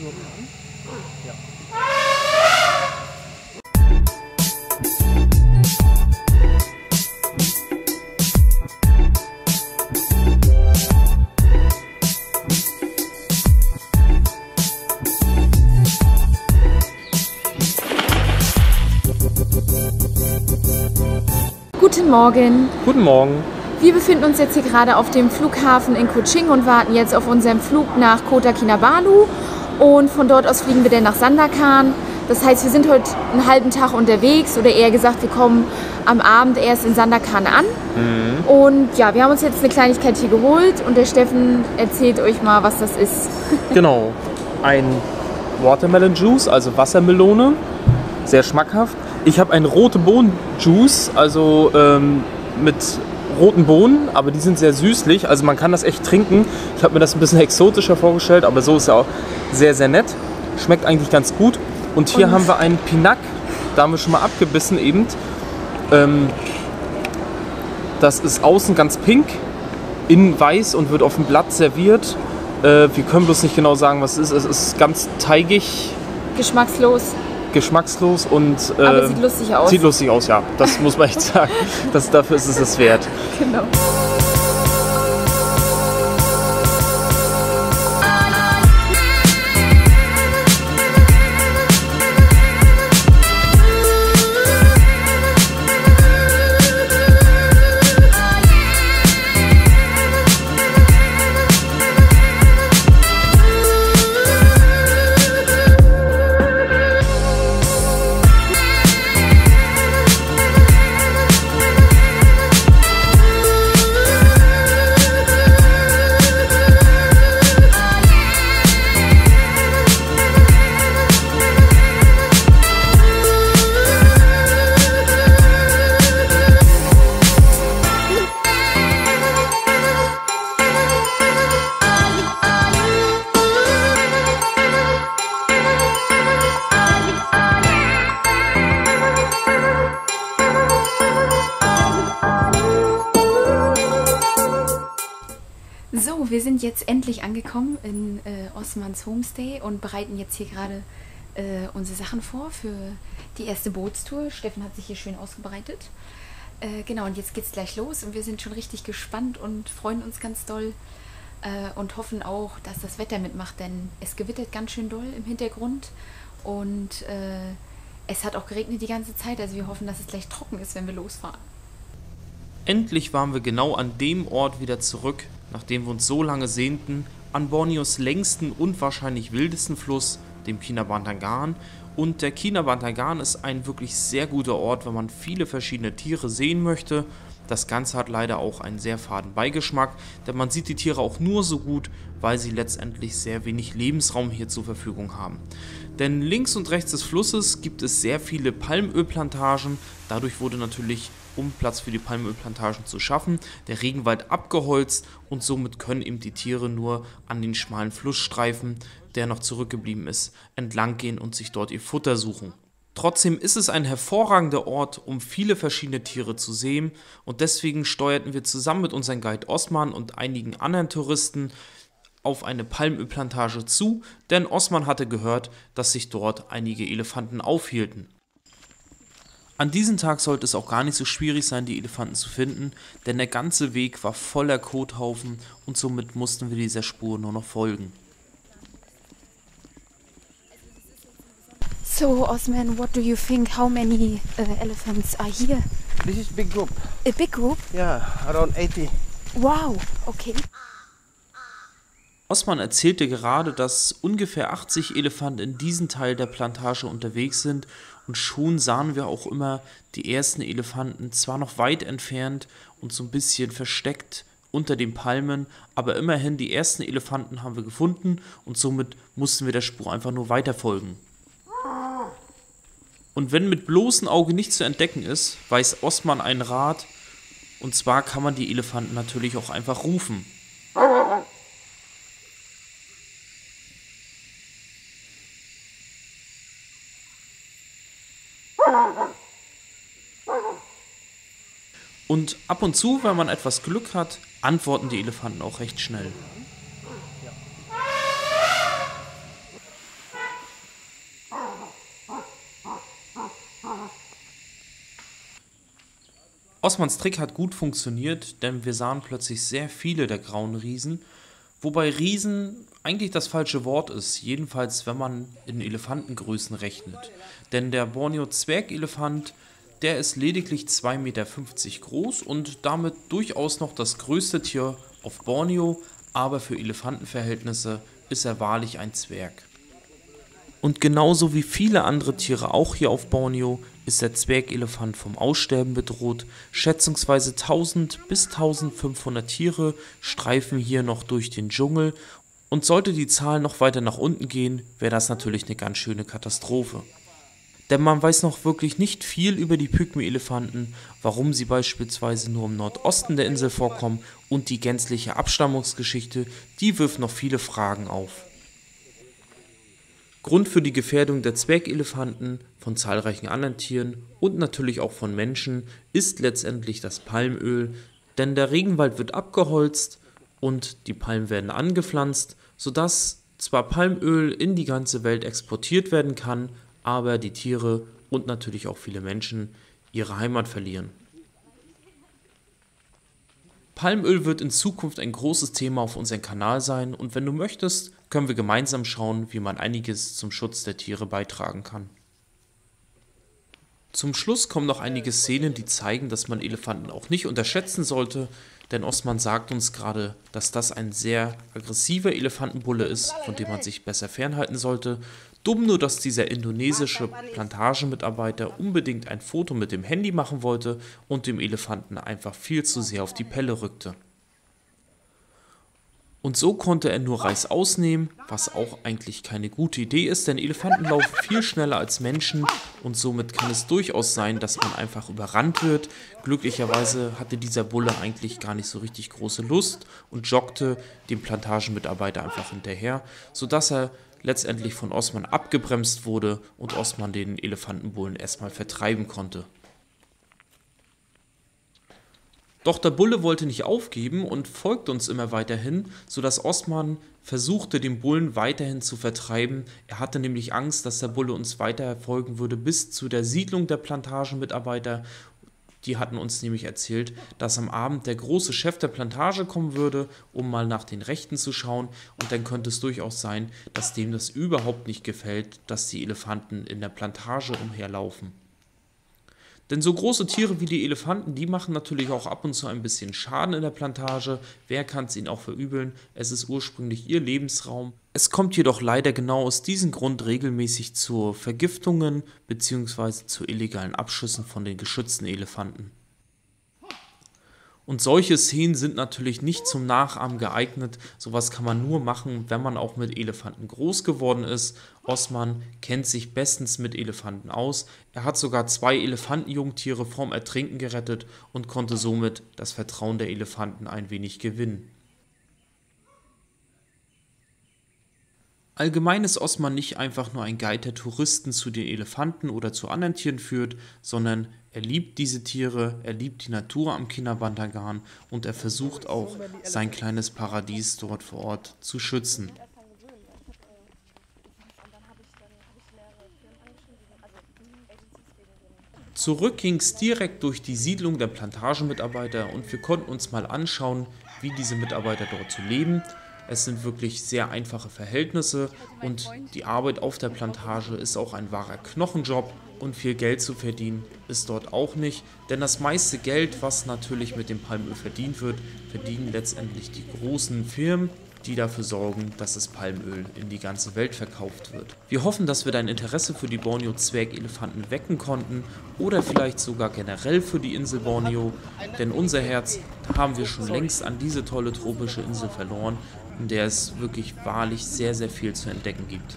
Guten Morgen. Guten Morgen. Wir befinden uns jetzt hier gerade auf dem Flughafen in Kuching und warten jetzt auf unseren Flug nach Kota Kinabalu. Und von dort aus fliegen wir dann nach Sandakan. Das heißt, wir sind heute einen halben Tag unterwegs oder eher gesagt, wir kommen am Abend erst in Sandakan an. Und ja, wir haben uns jetzt eine Kleinigkeit hier geholt und der Steffen erzählt euch mal, was das ist. Genau. Ein Watermelon Juice, also Wassermelone. Sehr schmackhaft. Ich habe einen rote Bohnen Juice, also ähm, mit roten Bohnen, aber die sind sehr süßlich. Also man kann das echt trinken. Ich habe mir das ein bisschen exotischer vorgestellt, aber so ist er auch sehr, sehr nett. Schmeckt eigentlich ganz gut. Und hier Und- haben wir einen Pinac. Da haben wir schon mal abgebissen eben. Ähm, das ist außen ganz pink, innen weiß und wird auf dem Blatt serviert. Äh, wir können bloß nicht genau sagen, was es ist. Es ist ganz teigig, Geschmackslos, geschmackslos und äh, aber sieht lustig aus. sieht lustig aus, ja. Das muss man echt sagen. Das, dafür ist es es wert. Genau. So, wir sind jetzt endlich angekommen in äh, Osmans Homestay und bereiten jetzt hier gerade äh, unsere Sachen vor für die erste Bootstour. Steffen hat sich hier schön ausgebreitet. Äh, genau, und jetzt geht's gleich los und wir sind schon richtig gespannt und freuen uns ganz doll äh, und hoffen auch, dass das Wetter mitmacht, denn es gewittert ganz schön doll im Hintergrund und äh, es hat auch geregnet die ganze Zeit. Also wir hoffen, dass es gleich trocken ist, wenn wir losfahren. Endlich waren wir genau an dem Ort wieder zurück, nachdem wir uns so lange sehnten, an Borneos längsten und wahrscheinlich wildesten Fluss, dem Kinabantangan. Und der Kinabantangan ist ein wirklich sehr guter Ort, wenn man viele verschiedene Tiere sehen möchte. Das Ganze hat leider auch einen sehr faden Beigeschmack, denn man sieht die Tiere auch nur so gut, weil sie letztendlich sehr wenig Lebensraum hier zur Verfügung haben. Denn links und rechts des Flusses gibt es sehr viele Palmölplantagen. Dadurch wurde natürlich, um Platz für die Palmölplantagen zu schaffen, der Regenwald abgeholzt und somit können eben die Tiere nur an den schmalen Flussstreifen, der noch zurückgeblieben ist, entlang gehen und sich dort ihr Futter suchen. Trotzdem ist es ein hervorragender Ort, um viele verschiedene Tiere zu sehen und deswegen steuerten wir zusammen mit unserem Guide Osman und einigen anderen Touristen auf eine Palmölplantage zu, denn Osman hatte gehört, dass sich dort einige Elefanten aufhielten. An diesem Tag sollte es auch gar nicht so schwierig sein, die Elefanten zu finden, denn der ganze Weg war voller Kothaufen und somit mussten wir dieser Spur nur noch folgen. So, Osman, what do you think? How many uh, elephants are here? This is big group. A big group? Yeah, around 80. Wow, okay. Osman erzählte gerade, dass ungefähr 80 Elefanten in diesem Teil der Plantage unterwegs sind und schon sahen wir auch immer die ersten Elefanten, zwar noch weit entfernt und so ein bisschen versteckt unter den Palmen, aber immerhin die ersten Elefanten haben wir gefunden und somit mussten wir der Spur einfach nur weiterfolgen. Und wenn mit bloßem Auge nichts zu entdecken ist, weiß Osman einen Rat, und zwar kann man die Elefanten natürlich auch einfach rufen. Und ab und zu, wenn man etwas Glück hat, antworten die Elefanten auch recht schnell. Osmans Trick hat gut funktioniert, denn wir sahen plötzlich sehr viele der grauen Riesen, wobei Riesen eigentlich das falsche Wort ist, jedenfalls wenn man in Elefantengrößen rechnet. Denn der Borneo-Zwergelefant der ist lediglich 2,50 Meter groß und damit durchaus noch das größte Tier auf Borneo, aber für Elefantenverhältnisse ist er wahrlich ein Zwerg. Und genauso wie viele andere Tiere auch hier auf Borneo ist der Zwergelefant vom Aussterben bedroht. Schätzungsweise 1000 bis 1500 Tiere streifen hier noch durch den Dschungel und sollte die Zahl noch weiter nach unten gehen, wäre das natürlich eine ganz schöne Katastrophe. Denn man weiß noch wirklich nicht viel über die Pygmy-Elefanten, warum sie beispielsweise nur im Nordosten der Insel vorkommen und die gänzliche Abstammungsgeschichte, die wirft noch viele Fragen auf. Grund für die Gefährdung der Zwergelefanten, von zahlreichen anderen Tieren und natürlich auch von Menschen ist letztendlich das Palmöl, denn der Regenwald wird abgeholzt und die Palmen werden angepflanzt, sodass zwar Palmöl in die ganze Welt exportiert werden kann, aber die Tiere und natürlich auch viele Menschen ihre Heimat verlieren. Palmöl wird in Zukunft ein großes Thema auf unserem Kanal sein und wenn du möchtest, können wir gemeinsam schauen, wie man einiges zum Schutz der Tiere beitragen kann. Zum Schluss kommen noch einige Szenen, die zeigen, dass man Elefanten auch nicht unterschätzen sollte, denn Osman sagt uns gerade, dass das ein sehr aggressiver Elefantenbulle ist, von dem man sich besser fernhalten sollte. Dumm nur, dass dieser indonesische Plantagemitarbeiter unbedingt ein Foto mit dem Handy machen wollte und dem Elefanten einfach viel zu sehr auf die Pelle rückte. Und so konnte er nur Reis ausnehmen, was auch eigentlich keine gute Idee ist, denn Elefanten laufen viel schneller als Menschen und somit kann es durchaus sein, dass man einfach überrannt wird. Glücklicherweise hatte dieser Bulle eigentlich gar nicht so richtig große Lust und joggte dem Plantagemitarbeiter einfach hinterher, sodass er letztendlich von Osman abgebremst wurde und Osman den Elefantenbullen erstmal vertreiben konnte. Doch der Bulle wollte nicht aufgeben und folgt uns immer weiterhin, sodass Osman versuchte, den Bullen weiterhin zu vertreiben. Er hatte nämlich Angst, dass der Bulle uns weiter folgen würde bis zu der Siedlung der Plantagenmitarbeiter. Die hatten uns nämlich erzählt, dass am Abend der große Chef der Plantage kommen würde, um mal nach den Rechten zu schauen. Und dann könnte es durchaus sein, dass dem das überhaupt nicht gefällt, dass die Elefanten in der Plantage umherlaufen. Denn so große Tiere wie die Elefanten, die machen natürlich auch ab und zu ein bisschen Schaden in der Plantage. Wer kann es ihnen auch verübeln? Es ist ursprünglich ihr Lebensraum. Es kommt jedoch leider genau aus diesem Grund regelmäßig zu Vergiftungen bzw. zu illegalen Abschüssen von den geschützten Elefanten. Und solche Szenen sind natürlich nicht zum Nachahmen geeignet. Sowas kann man nur machen, wenn man auch mit Elefanten groß geworden ist. Osman kennt sich bestens mit Elefanten aus. Er hat sogar zwei Elefantenjungtiere vorm Ertrinken gerettet und konnte somit das Vertrauen der Elefanten ein wenig gewinnen. Allgemein ist Osman nicht einfach nur ein Guide, der Touristen zu den Elefanten oder zu anderen Tieren führt, sondern er liebt diese Tiere, er liebt die Natur am Kinabandagan und er versucht auch, sein kleines Paradies dort vor Ort zu schützen. Zurück ging es direkt durch die Siedlung der Plantagemitarbeiter und wir konnten uns mal anschauen, wie diese Mitarbeiter dort zu leben. Es sind wirklich sehr einfache Verhältnisse und die Arbeit auf der Plantage ist auch ein wahrer Knochenjob und viel Geld zu verdienen ist dort auch nicht, denn das meiste Geld, was natürlich mit dem Palmöl verdient wird, verdienen letztendlich die großen Firmen, die dafür sorgen, dass das Palmöl in die ganze Welt verkauft wird. Wir hoffen, dass wir dein Interesse für die Borneo-Zwergelefanten wecken konnten oder vielleicht sogar generell für die Insel Borneo, denn unser Herz haben wir schon längst an diese tolle tropische Insel verloren in der es wirklich wahrlich sehr, sehr viel zu entdecken gibt.